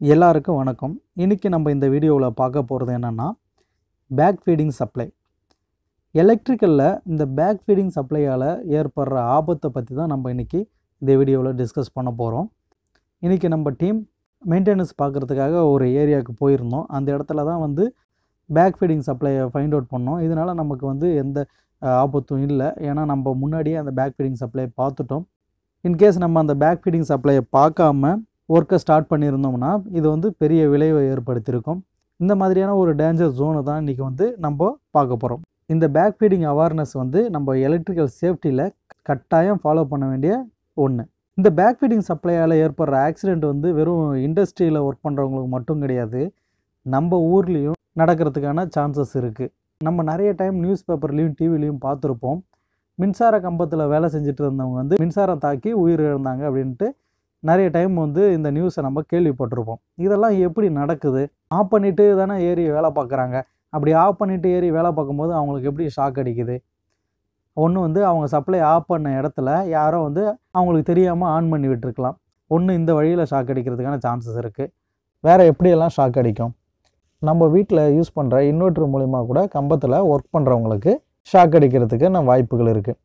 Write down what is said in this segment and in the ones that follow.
எல்லாருக்கும் வணக்கம். இன்றைக்கி நம்ம இந்த வீடியோவில் பார்க்க போகிறது என்னென்னா பேக் ஃபீடிங் சப்ளை. எலக்ட்ரிக்கலில் இந்த பேக் ஃபீடிங் சப்ளையால் ஏற்படுற ஆபத்தை பற்றி தான் நம்ம இன்றைக்கி இந்த வீடியோவில் டிஸ்கஸ் பண்ண போகிறோம். இன்றைக்கி நம்ம டீம் மெயின்டெனன்ஸ் பார்க்குறதுக்காக ஒரு ஏரியாவுக்கு போயிருந்தோம். அந்த இடத்துல தான் வந்து பேக் ஃபீடிங் சப்ளையை ஃபைண்ட் அவுட் பண்ணோம். இதனால் நமக்கு வந்து எந்த ஆபத்தும் இல்லை. ஏன்னா நம்ம முன்னாடியே அந்த பேக் ஃபீடிங் சப்ளையை பார்த்துட்டோம். இன்கேஸ் நம்ம அந்த பேக் ஃபீடிங் சப்ளையை பார்க்காம ஒர்க்கை ஸ்டார்ட் பண்ணியிருந்தோம்னா இது வந்து பெரிய விளைவை ஏற்படுத்தியிருக்கும். இந்த மாதிரியான ஒரு டேஞ்சர் ஜோனை தான் இன்றைக்கி வந்து நம்ம பார்க்க போகிறோம் இந்த பேக் ஃபீடிங் அவேர்னஸ் வந்து நம்ம எலக்ட்ரிக்கல் சேஃப்டியில் கட்டாயம் ஃபாலோ பண்ண வேண்டிய ஒன்று இந்த பேக் ஃபீடிங் சப்ளையால் ஏற்படுற ஆக்சிடெண்ட் வந்து வெறும் இண்டஸ்ட்ரியில் ஒர்க் பண்ணுறவங்களுக்கு மட்டும் கிடையாது நம்ம ஊர்லேயும் நடக்கிறதுக்கான சான்சஸ் இருக்குது நம்ம நிறைய டைம் நியூஸ் பேப்பர்லேயும் டிவிலையும் பார்த்துருப்போம். மின்சார கம்பத்தில் வேலை செஞ்சுட்டு இருந்தவங்க வந்து மின்சாரம் தாக்கி உயிர் இழந்தாங்க அப்படின்ட்டு நிறைய டைம் வந்து இந்த நியூஸை நம்ம கேள்விப்பட்டிருப்போம். இதெல்லாம் எப்படி நடக்குது? ஆஃப் பண்ணிட்டு தானே ஏறி வேலை பார்க்குறாங்க. அப்படி ஆஃப் பண்ணிட்டு ஏறி வேலை பார்க்கும்போது அவங்களுக்கு எப்படி ஷாக் அடிக்குது? ஒன்று வந்து அவங்க சப்ளை ஆஃப் பண்ண இடத்துல யாரோ வந்து அவங்களுக்கு தெரியாமல் ஆன் பண்ணி விட்டுருக்கலாம். ஒன்று இந்த வழியில் ஷாக் அடிக்கிறதுக்கான சான்சஸ் இருக்குது வேறு எப்படியெல்லாம் ஷாக் அடிக்கும்? நம்ம வீட்டில் யூஸ் பண்ணுற இன்வெர்ட்ரு மூலிமா கூட கம்பத்தில் ஒர்க் பண்ணுறவங்களுக்கு ஷாக் அடிக்கிறதுக்கான வாய்ப்புகள் இருக்குது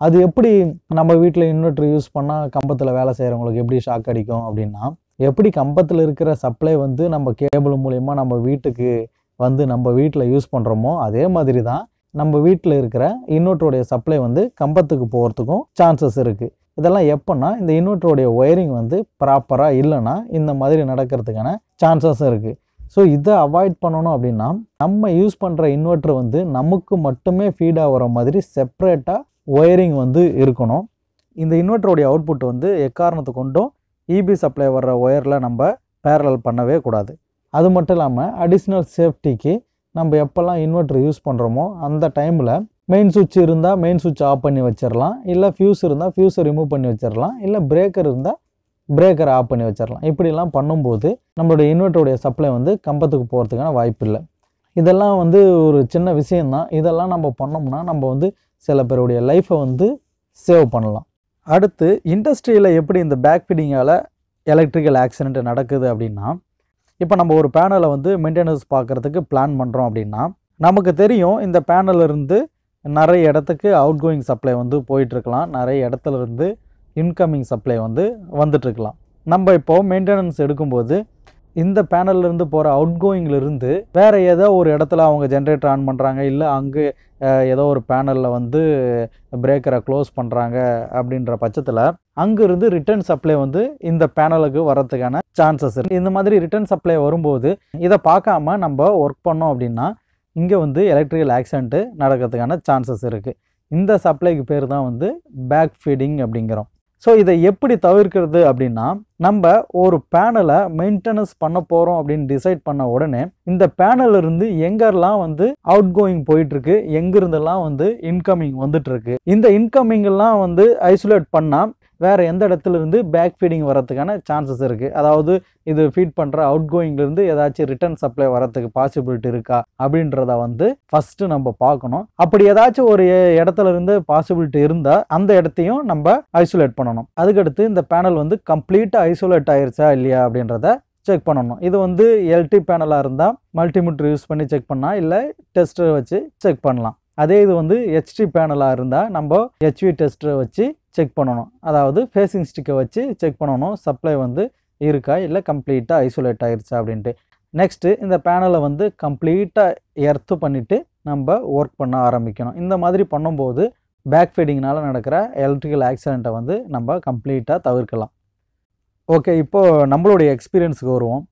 அது எப்படி நம்ம வீட்டில் இன்வெர்ட்ரு யூஸ் பண்ணால் கம்பத்தில் வேலை செய்கிறவங்களுக்கு எப்படி ஷாக் அடிக்கும் அப்படின்னா எப்படி கம்பத்தில் இருக்கிற சப்ளை வந்து நம்ம கேபிள் மூலயமா நம்ம வீட்டுக்கு வந்து நம்ம வீட்டில் யூஸ் பண்ணுறோமோ அதே மாதிரி தான் நம்ம வீட்டில் இருக்கிற இன்வெர்ட்டருடைய சப்ளை வந்து கம்பத்துக்கு போகிறதுக்கும் சான்சஸ் இருக்குது இதெல்லாம் எப்போன்னா இந்த இன்வெர்ட்டருடைய ஒயரிங் வந்து ப்ராப்பராக இல்லைன்னா இந்த மாதிரி நடக்கிறதுக்கான சான்சஸ் இருக்குது ஸோ இதை அவாய்ட் பண்ணணும் அப்படின்னா நம்ம யூஸ் பண்ணுற இன்வெர்ட்ரு வந்து நமக்கு மட்டுமே ஃபீட் ஆகிற மாதிரி செப்ரேட்டாக ஒயரிங் வந்து இருக்கணும். இந்த இன்வெர்ட்டருடைய அவுட்புட் வந்து எக்காரணத்தை கொண்டும் இபி சப்ளை வர்ற ஒயரில் நம்ம பேரலல் பண்ணவே கூடாது. அது மட்டும் இல்லாமல் அடிஷ்னல் சேஃப்டிக்கு நம்ம எப்போல்லாம் இன்வெர்ட்டர் யூஸ் பண்ணுறோமோ அந்த டைமில் மெயின் சுவிட்ச் இருந்தால் மெயின் சுவிட்ச் ஆஃப் பண்ணி வச்சிடலாம் இல்லை ஃபியூஸ் இருந்தால் ஃபியூஸை ரிமூவ் பண்ணி வச்சிடலாம் இல்லை பிரேக்கர் இருந்தால் பிரேக்கரை ஆஃப் பண்ணி வச்சிடலாம் இப்படிலாம் பண்ணும்போது நம்மளுடைய இன்வெர்ட்டருடைய சப்ளை வந்து கம்பத்துக்கு போகிறதுக்கான வாய்ப்பு இல்லை இதெல்லாம் வந்து ஒரு சின்ன விஷயந்தான் இதெல்லாம் நம்ம பண்ணோம்னா நம்ம வந்து சில பேருடைய லைஃப்பை வந்து சேவ் பண்ணலாம். அடுத்து இண்டஸ்ட்ரியில் எப்படி இந்த பேக் ஃபீடிங்கால் எலக்ட்ரிக்கல் ஆக்சிடென்ட் நடக்குது அப்படின்னா இப்போ நம்ம ஒரு பேனலை வந்து மெயின்டெனன்ஸ் பார்க்குறதுக்கு பிளான் பண்ணுறோம் அப்படின்னா நமக்கு தெரியும் இந்த பேனலிருந்து நிறைய இடத்துக்கு அவுட் கோயிங் சப்ளை வந்து போயிட்டுருக்கலாம். நிறைய இடத்துல இருந்து இன்கமிங் சப்ளை வந்து வந்துட்டுருக்கலாம். நம்ம இப்போது மெயின்டெனன்ஸ் எடுக்கும்போது இந்த பேனல்லேருந்து போகிற அவுட் கோயிங்லேருந்து வேறு ஏதோ ஒரு இடத்துல அவங்க ஜென்ரேட்டர் ஆன் பண்ணுறாங்க இல்லை அங்கே ஏதோ ஒரு பேனலில் வந்து பிரேக்கரை க்ளோஸ் பண்ணுறாங்க அப்படின்ற பட்சத்தில் அங்கேருந்து ரிட்டர்ன் சப்ளை வந்து இந்த பேனலுக்கு வர்றதுக்கான சான்சஸ் இருக்குது இந்த மாதிரி ரிட்டர்ன் சப்ளை வரும்போது இதை பார்க்காம நம்ம ஒர்க் பண்ணோம் அப்படின்னா இங்கே வந்து எலக்ட்ரிக்கல் ஆக்சிடென்ட்டு நடக்கிறதுக்கான சான்சஸ் இருக்குது இந்த சப்ளைக்கு பேர் தான் வந்து பேக் ஃபீடிங் அப்படிங்கிறோம். ஸோ இதை எப்படி தவிர்க்கிறது அப்படின்னா நம்ம ஒரு பேனலை மெயின்டெனன்ஸ் பண்ண போகிறோம் அப்படின்னு டிசைட் பண்ண உடனே இந்த பேனல் இருந்து எங்கெல்லாம் வந்து அவுட் கோயிங் போயிட்டுருக்கு எங்கிருந்தெல்லாம் வந்து இன்கமிங் வந்துட்டுருக்கு. இந்த இன்கமிங்கெல்லாம் வந்து ஐசோலேட் பண்ணால் வேறு எந்த இடத்துல இருந்து பேக் ஃபீடிங் வரத்துக்கான சான்சஸ் இருக்குது அதாவது இது ஃபீட் பண்ணுற அவுட் கோயிங்லேருந்து ஏதாச்சும் ரிட்டர்ன் சப்ளை வரத்துக்கு பாசிபிலிட்டி இருக்கா? அப்படின்றத வந்து ஃபஸ்ட்டு நம்ம பார்க்கணும். அப்படி ஏதாச்சும் ஒரு இடத்துல இருந்து பாசிபிலிட்டி இருந்தால் அந்த இடத்தையும் நம்ம ஐசோலேட் பண்ணணும். அதுக்கடுத்து இந்த பேனல் வந்து கம்ப்ளீட்டாக ஐசோலேட் ஆயிருச்சா இல்லையா அப்படின்றத செக் பண்ணணும். இது வந்து எல்டி பேனலாக இருந்தால் மல்டிமீட்டர் யூஸ் பண்ணி செக் பண்ணால் இல்லை டெஸ்ட்டை வச்சு செக் பண்ணலாம். அதே இது வந்து ஹெச்டி பேனலாக இருந்தால் நம்ம ஹெச்வி டெஸ்ட்டை வச்சு செக் பண்ணணும். அதாவது ஃபேஸிங் ஸ்டிக்கை வச்சு செக் பண்ணணும். சப்ளை வந்து இருக்கா இல்லை கம்ப்ளீட்டாக ஐசோலேட் ஆகிருச்சா அப்படின்ட்டு. நெக்ஸ்ட்டு இந்த பேனலை வந்து கம்ப்ளீட்டாக எர்த்து பண்ணிவிட்டு நம்ம ஒர்க் பண்ண ஆரம்பிக்கணும். இந்த மாதிரி பண்ணும்போது பேக் ஃபீடிங்னால் நடக்கிற எலக்ட்ரிக்கல் ஆக்சிடெண்ட்டை வந்து நம்ம கம்ப்ளீட்டாக தவிர்க்கலாம். ஓகே இப்போது நம்மளுடைய எக்ஸ்பீரியன்ஸுக்கு வருவோம்.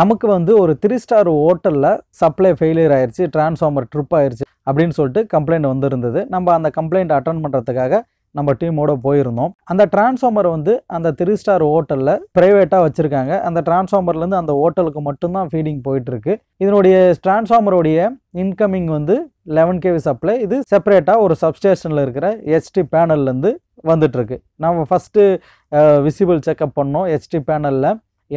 நமக்கு வந்து ஒரு த்ரீ ஸ்டார் ஹோட்டலில் சப்ளை ஃபெயிலியர் ஆயிடுச்சு டிரான்ஸ்ஃபார்மர் ட்ரிப் ஆயிருச்சு அப்படின்னு சொல்லிட்டு கம்ப்ளைண்ட் வந்திருந்தது. நம்ம அந்த கம்ப்ளைண்ட் அட்டன் பண்ணுறதுக்காக நம்ம டீமோட போயிருந்தோம். அந்த டிரான்ஸ்ஃபார்மர் வந்து அந்த த்ரீ ஸ்டார் ஹோட்டலில் ப்ரைவேட்டாக வச்சுருக்காங்க. அந்த டிரான்ஸ்ஃபார்மர்லேருந்து அந்த ஹோட்டலுக்கு மட்டும்தான் ஃபீடிங் போயிட்டுருக்கு. இதனுடைய டிரான்ஸ்ஃபார்மருடைய இன்கமிங் வந்து லெவன் கேவி சப்ளை இது செப்பரேட்டாக ஒரு சப்ஸ்டேஷனில் இருக்கிற ஹெச்டி பேனல்லேருந்து வந்துட்டுருக்கு. நம்ம ஃபஸ்ட்டு விசிபிள் செக்அப் பண்ணோம். ஹெச்டி பேனலில்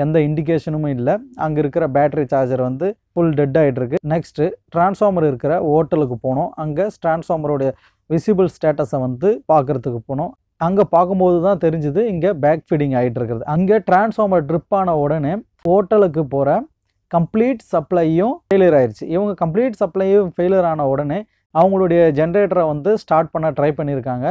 எந்த இண்டிகேஷனும் இல்லை. அங்கே இருக்கிற பேட்டரி சார்ஜர் வந்து ஃபுல் டெட் ஆகிட்டுருக்கு நெக்ஸ்ட்டு டிரான்ஸ்ஃபார்மர் இருக்கிற ஹோட்டலுக்கு போனோம். அங்கே டிரான்ஸ்ஃபார்மருடைய விசிபிள் ஸ்டேட்டஸை வந்து பார்க்குறதுக்கு போனோம். அங்கே பார்க்கும்போது தான் தெரிஞ்சுது இங்கே பேக் ஃபீடிங் ஆகிட்டு இருக்கிறது அங்கே டிரான்ஸ்ஃபார்மர் ட்ரிப் ஆன உடனே ஹோட்டலுக்கு போகிற கம்ப்ளீட் சப்ளையும் ஃபெயிலியர் ஆயிடுச்சு இவங்க கம்ப்ளீட் சப்ளையும் ஃபெயிலியர் ஆன உடனே அவங்களுடைய ஜென்ரேட்டரை வந்து ஸ்டார்ட் பண்ண ட்ரை பண்ணியிருக்காங்க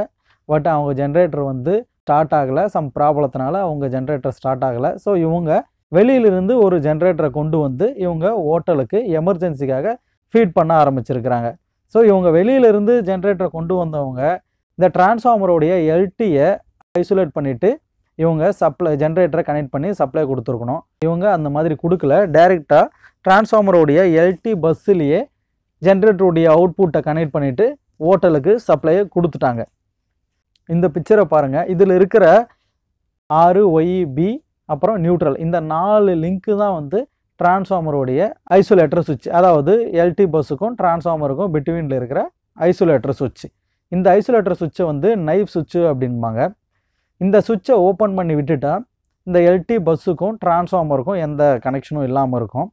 பட் அவங்க ஜென்ரேட்டர் வந்து ஸ்டார்ட் ஆகலை. சம் ப்ராப்ளத்தினால அவங்க ஜென்ரேட்டர் ஸ்டார்ட் ஆகலை. ஸோ இவங்க வெளியிலிருந்து ஒரு ஜென்ரேட்டரை கொண்டு வந்து இவங்க ஹோட்டலுக்கு எமர்ஜென்சிக்காக ஃபீட் பண்ண ஆரம்பிச்சிருக்கிறாங்க. ஸோ இவங்க வெளியிலேருந்து ஜென்ரேட்டரை கொண்டு வந்தவங்க இந்த டிரான்ஸ்ஃபார்மருடைய எல்டியை ஐசோலேட் பண்ணிவிட்டு இவங்க சப்ளை ஜென்ரேட்டரை கனெக்ட் பண்ணி சப்ளை கொடுத்துருக்கணும். இவங்க அந்த மாதிரி கொடுக்கல. டைரெக்டாக டிரான்ஸ்ஃபார்மருடைய எல்டி பஸ்ஸுலேயே ஜென்ரேட்டருடைய அவுட்புட்டை கனெக்ட் பண்ணிவிட்டு ஓட்டலுக்கு சப்ளையை கொடுத்துட்டாங்க. இந்த பிக்சரை பாருங்கள் இதில் இருக்கிற ஆறு ஒய் பி அப்புறம் நியூட்ரல் இந்த நாலு லிங்க்கு தான் வந்து டிரான்ஸ்ஃபார்மருடைய ஐசோலேட்டர் சுவிட்ச். அதாவது எல்டி பஸ்ஸுக்கும் டிரான்ஸ்ஃபார்மருக்கும் பிட்வீனில் இருக்கிற ஐசோலேட்டர் சுவிட்ச். இந்த ஐசோலேட்டர் சுவிட்சை வந்து நைஃப் சுவிட்சு அப்படின்பாங்க இந்த சுவிட்சை ஓப்பன் பண்ணி விட்டுட்டால் இந்த எல்டி பஸ்ஸுக்கும் டிரான்ஸ்ஃபார்மருக்கும் எந்த கனெக்ஷனும் இல்லாமல் இருக்கும்.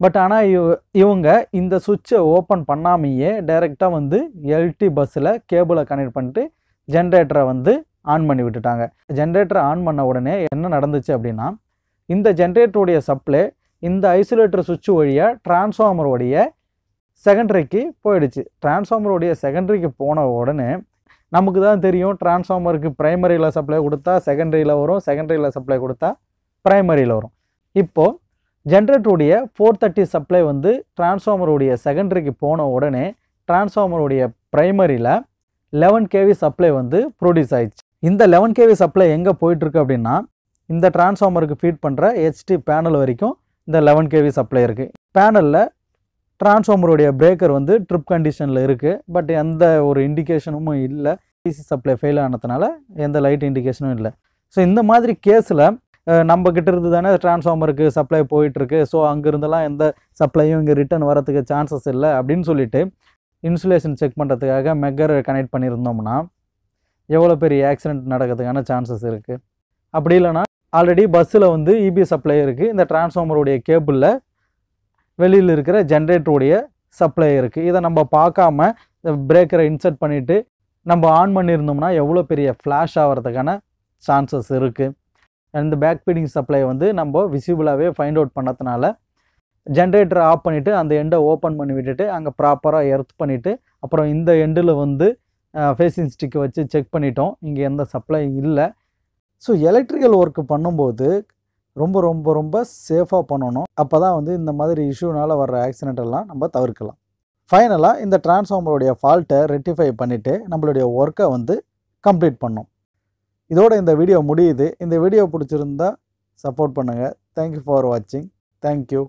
பட் ஆனால் இவ இவங்க இந்த சுவிட்சை ஓப்பன் பண்ணாமையே டைரெக்டாக வந்து எல்டி பஸ்ஸில் கேபிளை கனெக்ட் பண்ணிட்டு ஜென்ரேட்டரை வந்து ஆன் பண்ணி விட்டுட்டாங்க. ஜென்ரேட்டரை ஆன் பண்ண உடனே என்ன நடந்துச்சு அப்படின்னா இந்த ஜென்ரேட்டருடைய சப்ளை இந்த ஐசோலேட்டர் சுவிட்ச் வழியாக டிரான்ஸ்ஃபார்மருடைய செகண்டரிக்கு போயிடுச்சு. டிரான்ஸ்ஃபார்மருடைய செகண்டரிக்கு போன உடனே நமக்கு தான் தெரியும் டிரான்ஸ்ஃபார்மருக்கு ப்ரைமரியில் சப்ளை கொடுத்தா செகண்டரியில் வரும் செகண்டரியில் சப்ளை கொடுத்தா ப்ரைமரியில் வரும். இப்போது ஜென்ரேட்டருடைய ஃபோர் தேர்ட்டி சப்ளை வந்து டிரான்ஸ்ஃபார்மருடைய செகண்டரிக்கு போன உடனே டிரான்ஸ்ஃபார்மருடைய ப்ரைமரியில் லெவன் கேவி சப்ளை வந்து ப்ரொடியூஸ் ஆயிடுச்சு. இந்த லெவன் கேவி சப்ளை எங்கே போயிட்டுருக்கு அப்படின்னா இந்த டிரான்ஸ்ஃபார்மருக்கு ஃபீட் பண்ணுற ஹெச்டி பேனல் வரைக்கும் இந்த லெவன் கேவி சப்ளை இருக்குது பேனலில் டிரான்ஸ்ஃபார்மருடைய பிரேக்கர் வந்து ட்ரிப் கண்டிஷனில் இருக்குது பட் எந்த ஒரு இண்டிகேஷனும் இல்லை. டிசி சப்ளை ஃபெயில் ஆனதுனால எந்த லைட் இண்டிகேஷனும் இல்லை. ஸோ இந்த மாதிரி கேஸில் நம்ம கிட்ட இருந்து தானே டிரான்ஸ்ஃபார்மருக்கு சப்ளை போயிட்டுருக்கு. ஸோ அங்கேருந்தெல்லாம் எந்த சப்ளையும் இங்கே ரிட்டர்ன் வரதுக்கு சான்சஸ் இல்லை அப்படின்னு சொல்லிட்டு இன்சுலேஷன் செக் பண்ணுறதுக்காக மெக்கர் கனெக்ட் பண்ணியிருந்தோம்னா எவ்வளோ பெரிய ஆக்சிடென்ட் நடக்கிறதுக்கான சான்சஸ் இருக்குது அப்படி இல்லைனா ஆல்ரெடி பஸ்ஸில் வந்து இபி சப்ளை இருக்குது இந்த டிரான்ஸ்ஃபார்மருடைய கேபிளில் வெளியில் இருக்கிற ஜென்ரேட்டருடைய சப்ளை இருக்குது இதை நம்ம பார்க்காம இந்த பிரேக்கரை இன்சர்ட் பண்ணிவிட்டு நம்ம ஆன் பண்ணியிருந்தோம்னா எவ்வளோ பெரிய ஃப்ளாஷ் ஆகிறதுக்கான சான்சஸ் இருக்குது இந்த பேக் ஃபீடிங் சப்ளை வந்து நம்ம விசிபிளாகவே ஃபைண்ட் அவுட் பண்ணதுனால ஜென்ரேட்டரை ஆஃப் பண்ணிவிட்டு அந்த எண்டை ஓப்பன் பண்ணி விட்டுட்டு அங்கே ப்ராப்பராக எர்த் பண்ணிவிட்டு அப்புறம் இந்த எண்டில் வந்து ஃபேஸிங் ஸ்டிக்கை வச்சு செக் பண்ணிட்டோம். இங்கே எந்த சப்ளை இல்லை. ஸோ எலக்ட்ரிக்கல் ஒர்க்கு பண்ணும்போது ரொம்ப ரொம்ப ரொம்ப சேஃபாக பண்ணணும். அப்போ தான் வந்து இந்த மாதிரி இஷ்யூனால் வர்ற ஆக்சிடென்ட்டெல்லாம் நம்ம தவிர்க்கலாம். ஃபைனலாக இந்த டிரான்ஸ்ஃபார்மருடைய ஃபால்ட்டை ரெட்டிஃபை பண்ணிவிட்டு நம்மளுடைய ஒர்க்கை வந்து கம்ப்ளீட் பண்ணோம் இதோட இந்த வீடியோ முடியுது. இந்த வீடியோ பிடிச்சிருந்தா சப்போர்ட் பண்ணுங்கள் தேங்க்யூ ஃபார் வாட்சிங் தேங்க்யூ